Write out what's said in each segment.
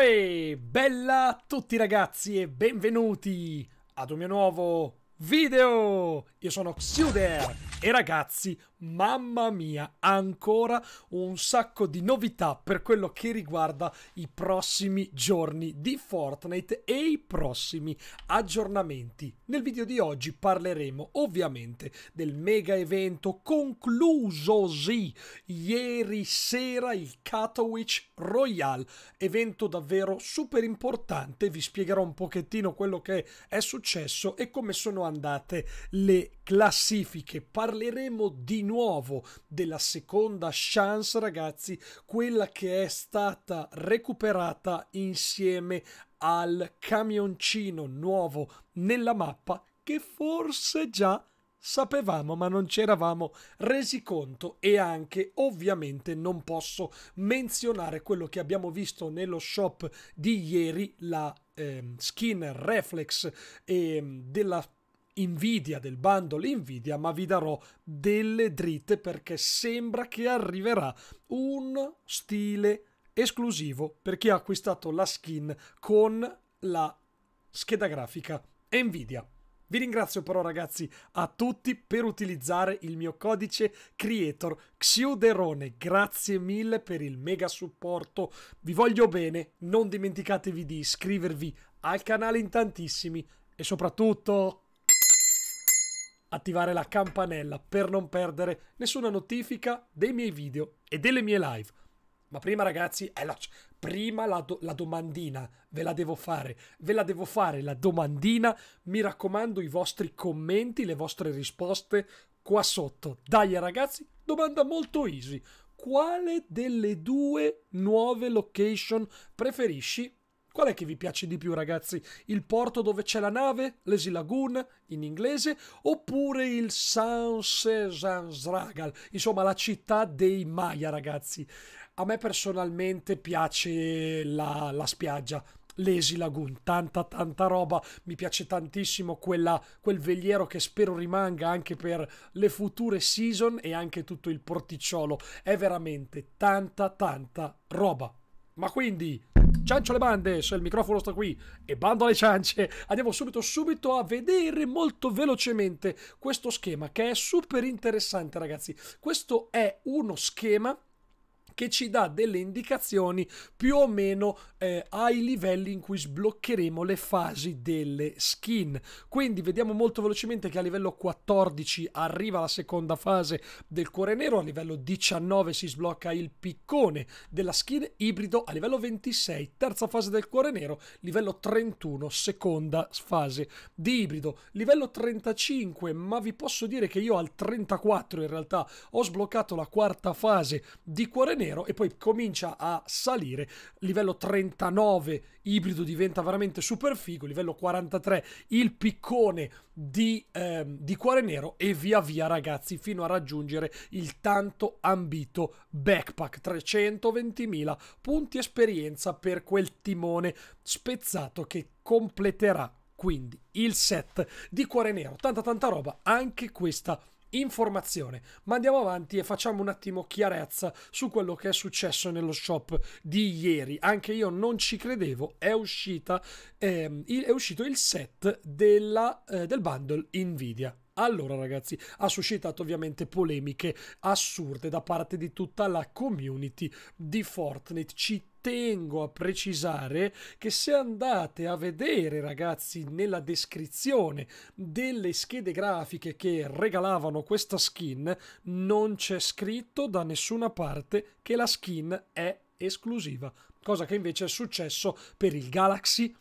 Uè, bella a tutti ragazzi e benvenuti ad un mio nuovo video! Io sono Xuder e ragazzi, mamma mia, ancora un sacco di novità per quello che riguarda i prossimi giorni di Fortnite e i prossimi aggiornamenti. Nel video di oggi parleremo ovviamente del mega evento conclusosi ieri sera il Katowice Royale, evento davvero super importante, vi spiegherò un pochettino quello che è successo e come sono andate le classifiche. Parleremo di nuovo della seconda chance, ragazzi, quella che è stata recuperata insieme al camioncino nuovo nella mappa che forse già sapevamo ma non ci eravamo resi conto e anche ovviamente non posso menzionare quello che abbiamo visto nello shop di ieri la eh, skin reflex eh, della Nvidia, del bundle Nvidia, ma vi darò delle dritte perché sembra che arriverà un stile esclusivo per chi ha acquistato la skin con la scheda grafica Nvidia. Vi ringrazio però ragazzi a tutti per utilizzare il mio codice creator Xiuderone. Grazie mille per il mega supporto. Vi voglio bene. Non dimenticatevi di iscrivervi al canale in tantissimi e soprattutto attivare la campanella per non perdere nessuna notifica dei miei video e delle mie live. Ma prima ragazzi, eh, la, prima la, do, la, domandina ve la devo fare, ve la devo fare la domandina, mi raccomando i vostri commenti, le vostre risposte qua sotto. Dai ragazzi, domanda molto easy. Quale delle due nuove location preferisci? Qual è che vi piace di più, ragazzi? Il porto dove c'è la nave, l'Esi Lagoon in inglese, oppure il San Sragal, insomma la città dei Maya, ragazzi. A me personalmente piace la, la spiaggia, l'Esi Lagoon, tanta tanta roba, mi piace tantissimo quella, quel veliero che spero rimanga anche per le future season e anche tutto il porticciolo, è veramente tanta tanta roba. Ma quindi Ciancio le bande, se il microfono sta qui e bando alle ciance, andiamo subito subito a vedere molto velocemente questo schema che è super interessante ragazzi. Questo è uno schema che ci dà delle indicazioni più o meno eh, ai livelli in cui sbloccheremo le fasi delle skin. Quindi vediamo molto velocemente che a livello 14 arriva la seconda fase del cuore nero, a livello 19 si sblocca il piccone della skin ibrido, a livello 26 terza fase del cuore nero, livello 31 seconda fase di ibrido, livello 35 ma vi posso dire che io al 34 in realtà ho sbloccato la quarta fase di cuore nero nero e poi comincia a salire. Livello 39 ibrido diventa veramente super figo, livello 43 il piccone di, ehm, di cuore nero e via via ragazzi fino a raggiungere il tanto ambito backpack. 320.000 punti esperienza per quel timone spezzato che completerà quindi il set di cuore nero. Tanta tanta roba anche questa informazione. Ma andiamo avanti e facciamo un attimo chiarezza su quello che è successo nello shop di ieri. Anche io non ci credevo, è, uscita, ehm, è uscito il set della, eh, del bundle Nvidia. Allora ragazzi, ha suscitato ovviamente polemiche assurde da parte di tutta la community di Fortnite. Ci tengo a precisare che se andate a vedere ragazzi nella descrizione delle schede grafiche che regalavano questa skin non c'è scritto da nessuna parte che la skin è esclusiva cosa che invece è successo per il Galaxy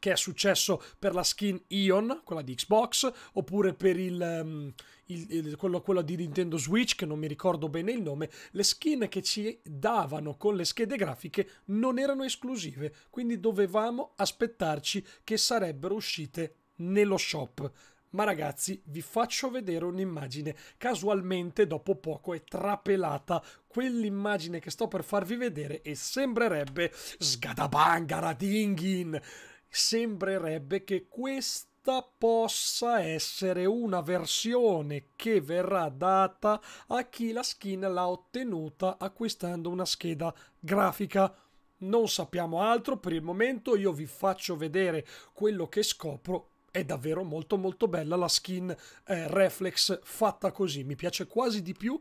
che è successo per la skin Ion, quella di Xbox, oppure per il, um, il, il, quello, quello, di Nintendo Switch, che non mi ricordo bene il nome, le skin che ci davano con le schede grafiche non erano esclusive, quindi dovevamo aspettarci che sarebbero uscite nello shop. Ma ragazzi, vi faccio vedere un'immagine. Casualmente, dopo poco, è trapelata quell'immagine che sto per farvi vedere e sembrerebbe sgadabangaradingin sembrerebbe che questa possa essere una versione che verrà data a chi la skin l'ha ottenuta acquistando una scheda grafica. Non sappiamo altro per il momento, io vi faccio vedere quello che scopro. È davvero molto molto bella la skin eh, Reflex fatta così, mi piace quasi di più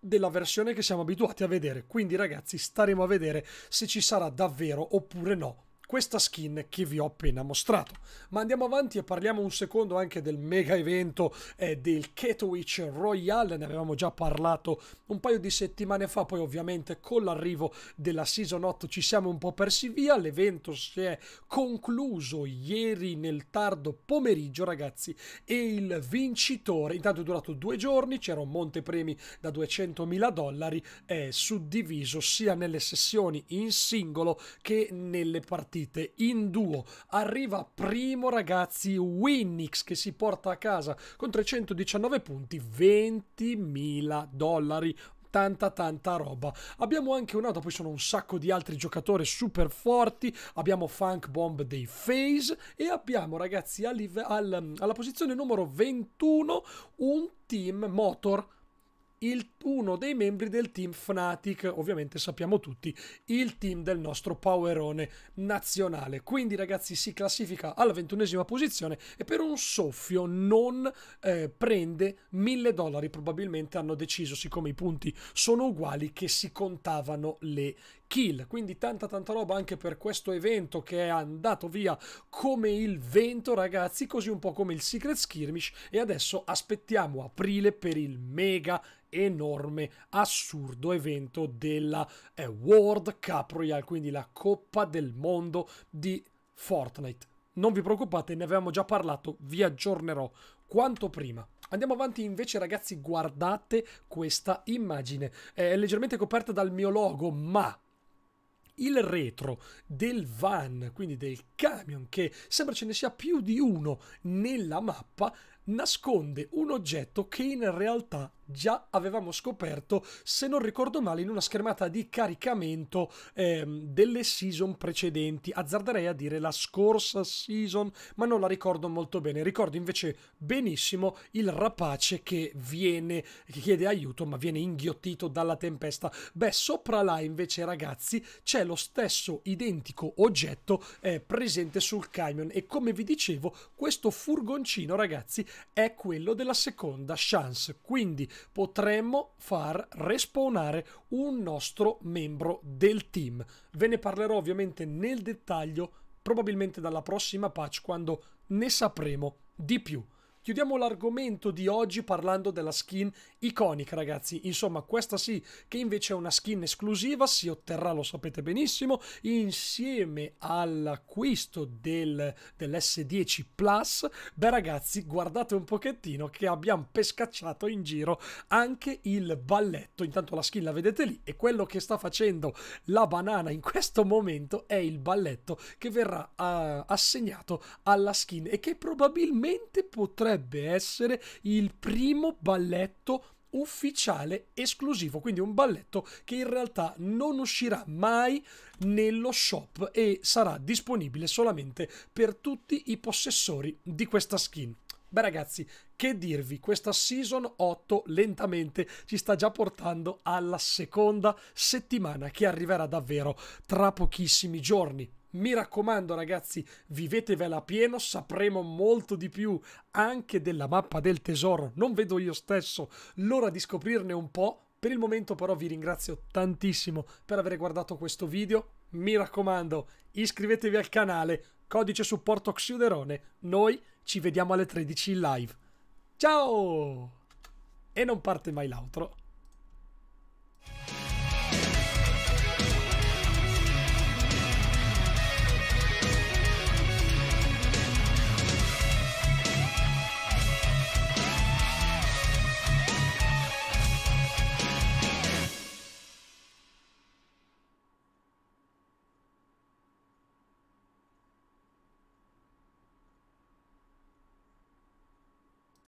della versione che siamo abituati a vedere. Quindi ragazzi staremo a vedere se ci sarà davvero oppure no questa skin che vi ho appena mostrato. Ma andiamo avanti e parliamo un secondo anche del mega evento eh, del Katowice Royale, ne avevamo già parlato un paio di settimane fa, poi ovviamente con l'arrivo della Season 8 ci siamo un po' persi via, l'evento si è concluso ieri nel tardo pomeriggio ragazzi e il vincitore, intanto è durato due giorni, c'era un montepremi da 200.000 dollari, è suddiviso sia nelle sessioni in singolo che nelle partite partite in duo. Arriva primo ragazzi Winnix che si porta a casa con 319 punti, 20.000 dollari tanta tanta roba. Abbiamo anche un'auto, poi sono un sacco di altri giocatori super forti, abbiamo Funk Bomb dei Phase e abbiamo ragazzi al, alla posizione numero 21 un team motor il, uno dei membri del team Fnatic, ovviamente sappiamo tutti, il team del nostro powerone nazionale. Quindi ragazzi si classifica alla ventunesima posizione e per un soffio non eh, prende mille dollari, probabilmente hanno deciso, siccome i punti sono uguali, che si contavano le kill. Quindi tanta tanta roba anche per questo evento che è andato via come il vento ragazzi, così un po' come il Secret Skirmish e adesso aspettiamo aprile per il mega enorme, assurdo evento della eh, World Cup Royale, quindi la Coppa del Mondo di Fortnite. Non vi preoccupate, ne avevamo già parlato, vi aggiornerò quanto prima. Andiamo avanti invece ragazzi, guardate questa immagine. È leggermente coperta dal mio logo, ma il retro del van, quindi del camion, che sembra ce ne sia più di uno nella mappa, nasconde un oggetto che in realtà già avevamo scoperto, se non ricordo male, in una schermata di caricamento ehm, delle season precedenti. Azzarderei a dire la scorsa season, ma non la ricordo molto bene. Ricordo invece benissimo il rapace che viene, che chiede aiuto, ma viene inghiottito dalla tempesta. Beh, sopra là invece, ragazzi, c'è lo stesso identico oggetto eh, presente sul camion. E come vi dicevo, questo furgoncino, ragazzi, è quello della seconda chance. Quindi potremmo far respawnare un nostro membro del team. Ve ne parlerò ovviamente nel dettaglio, probabilmente dalla prossima patch, quando ne sapremo di più. Chiudiamo l'argomento di oggi parlando della skin iconica, ragazzi. Insomma, questa sì, che invece è una skin esclusiva, si otterrà, lo sapete benissimo, insieme all'acquisto del, dell'S10 Plus. Beh, ragazzi, guardate un pochettino che abbiamo pescacciato in giro anche il balletto. Intanto la skin la vedete lì e quello che sta facendo la banana in questo momento è il balletto che verrà uh, assegnato alla skin e che probabilmente potrebbe dovrebbe essere il primo balletto ufficiale esclusivo, quindi un balletto che in realtà non uscirà mai nello shop e sarà disponibile solamente per tutti i possessori di questa skin. Beh ragazzi, che dirvi, questa season 8 lentamente ci sta già portando alla seconda settimana che arriverà davvero tra pochissimi giorni. Mi raccomando ragazzi, vivetevela pieno, sapremo molto di più anche della mappa del tesoro. Non vedo io stesso l'ora di scoprirne un po'. Per il momento però vi ringrazio tantissimo per aver guardato questo video. Mi raccomando, iscrivetevi al canale, codice supporto Xiuderone. Noi ci vediamo alle 13 in live. Ciao! E non parte mai l'altro.